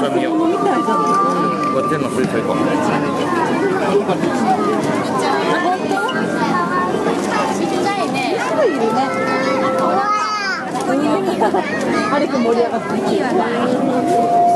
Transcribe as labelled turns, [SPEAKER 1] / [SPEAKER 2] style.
[SPEAKER 1] 槽見よう。
[SPEAKER 2] み
[SPEAKER 1] こっちの水槽行こう
[SPEAKER 2] る あれく盛り上がって。いいわね